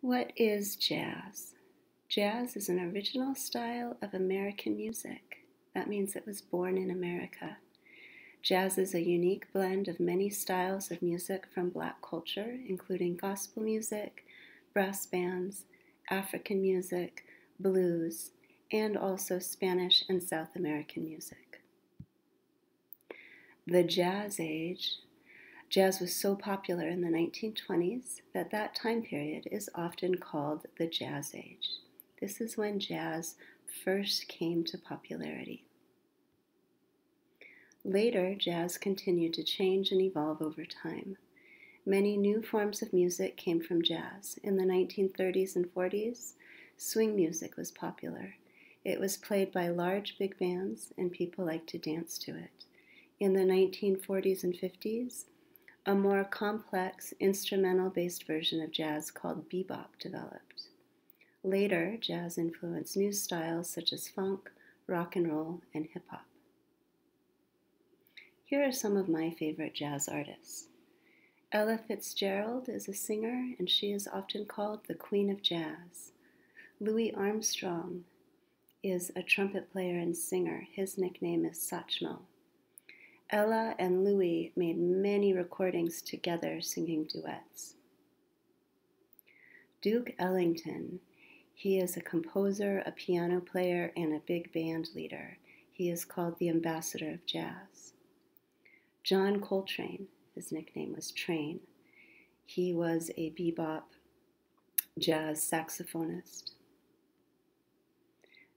What is jazz? Jazz is an original style of American music. That means it was born in America. Jazz is a unique blend of many styles of music from black culture, including gospel music, brass bands, African music, blues, and also Spanish and South American music. The Jazz Age Jazz was so popular in the 1920s that that time period is often called the Jazz Age. This is when jazz first came to popularity. Later, jazz continued to change and evolve over time. Many new forms of music came from jazz. In the 1930s and 40s, swing music was popular. It was played by large big bands, and people liked to dance to it. In the 1940s and 50s, a more complex instrumental based version of jazz called bebop developed. Later, jazz influenced new styles such as funk, rock and roll, and hip hop. Here are some of my favorite jazz artists. Ella Fitzgerald is a singer, and she is often called the Queen of Jazz. Louis Armstrong is a trumpet player and singer. His nickname is Satchmo. Ella and Louis made many recordings together singing duets. Duke Ellington, he is a composer, a piano player, and a big band leader. He is called the ambassador of jazz. John Coltrane, his nickname was Train. He was a bebop jazz saxophonist.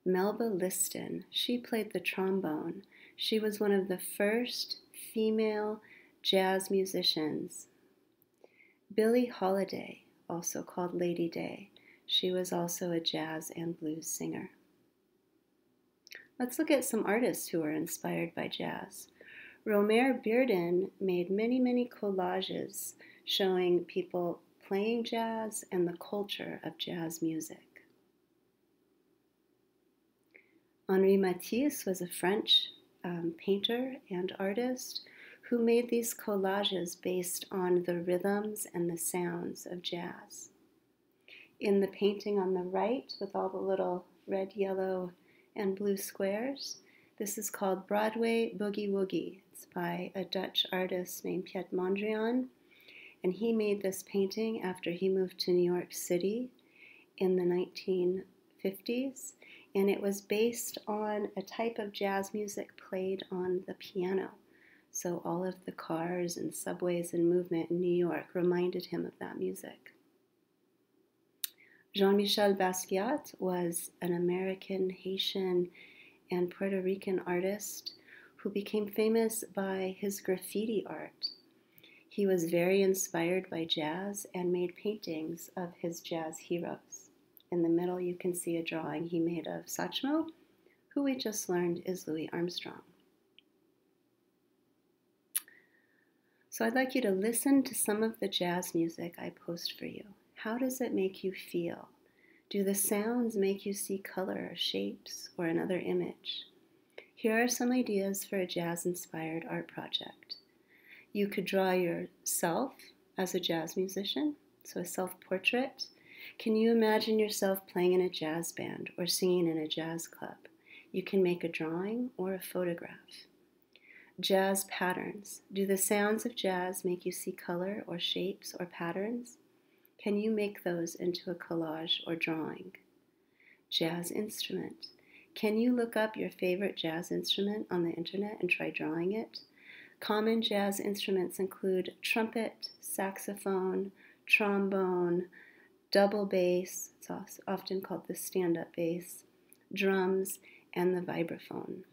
Melba Liston, she played the trombone she was one of the first female jazz musicians. Billie Holiday, also called Lady Day, she was also a jazz and blues singer. Let's look at some artists who were inspired by jazz. Romare Bearden made many, many collages showing people playing jazz and the culture of jazz music. Henri Matisse was a French um, painter and artist who made these collages based on the rhythms and the sounds of jazz. In the painting on the right, with all the little red, yellow, and blue squares, this is called Broadway Boogie Woogie. It's by a Dutch artist named Piet Mondrian, and he made this painting after he moved to New York City in the 1950s and it was based on a type of jazz music played on the piano. So all of the cars and subways and movement in New York reminded him of that music. Jean Michel Basquiat was an American, Haitian, and Puerto Rican artist who became famous by his graffiti art. He was very inspired by jazz and made paintings of his jazz heroes. In the middle, you can see a drawing he made of Satchmo, who we just learned is Louis Armstrong. So I'd like you to listen to some of the jazz music I post for you. How does it make you feel? Do the sounds make you see color or shapes or another image? Here are some ideas for a jazz inspired art project. You could draw yourself as a jazz musician, so a self portrait can you imagine yourself playing in a jazz band or singing in a jazz club? You can make a drawing or a photograph. Jazz patterns. Do the sounds of jazz make you see color or shapes or patterns? Can you make those into a collage or drawing? Jazz instrument. Can you look up your favorite jazz instrument on the internet and try drawing it? Common jazz instruments include trumpet, saxophone, trombone, double bass, it's often called the stand up bass, drums, and the vibraphone.